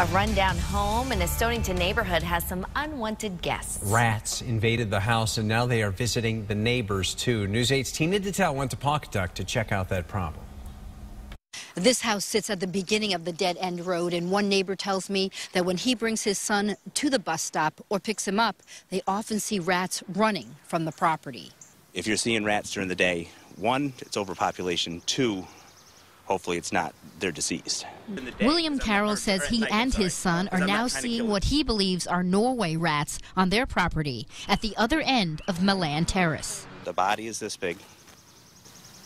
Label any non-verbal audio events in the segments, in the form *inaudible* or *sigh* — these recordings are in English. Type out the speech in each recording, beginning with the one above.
A rundown home in a Stonington neighborhood has some unwanted guests. Rats invaded the house and now they are visiting the neighbors too. News 8's Tina Detelj went to Pawcatuck to check out that problem. This house sits at the beginning of the dead end road, and one neighbor tells me that when he brings his son to the bus stop or picks him up, they often see rats running from the property. If you're seeing rats during the day, one, it's overpopulation. Two, hopefully it's not, they're deceased. William Carroll says he and his son are now seeing what he believes are Norway rats on their property at the other end of Millan Terrace. The body is this big,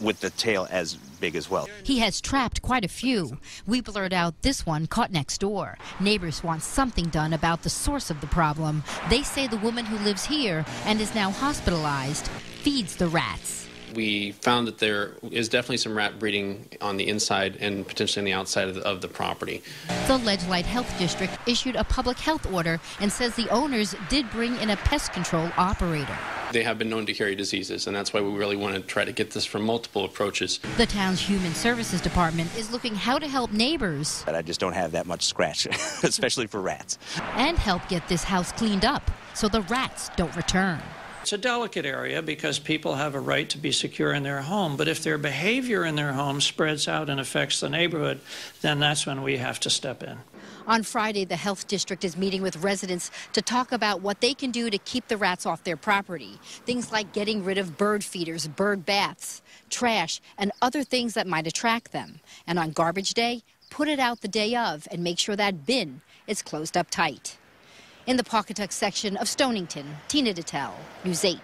with the tail as big as well. He has trapped quite a few. We blurred out this one caught next door. Neighbors want something done about the source of the problem. They say the woman who lives here and is now hospitalized feeds the rats we found that there is definitely some rat breeding on the inside and potentially on the outside of the, of the property. The Ledge Light Health District issued a public health order and says the owners did bring in a pest control operator. They have been known to carry diseases, and that's why we really want to try to get this from multiple approaches. The town's Human Services Department is looking how to help neighbors. But I just don't have that much scratch, *laughs* especially for rats. And help get this house cleaned up so the rats don't return. It's a delicate area because people have a right to be secure in their home, but if their behavior in their home spreads out and affects the neighborhood, then that's when we have to step in. On Friday, the health district is meeting with residents to talk about what they can do to keep the rats off their property. Things like getting rid of bird feeders, bird baths, trash, and other things that might attract them. And on garbage day, put it out the day of and make sure that bin is closed up tight. In the Pawcatuck section of Stonington, Tina Detelj, News 8.